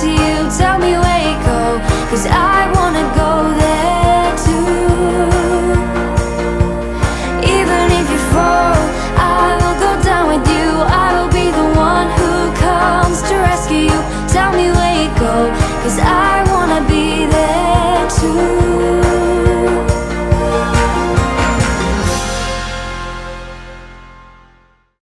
to you. Tell me where you go, cause I wanna go there too. Even if you fall, I will go down with you. I will be the one who comes to rescue you. Tell me where you go, cause I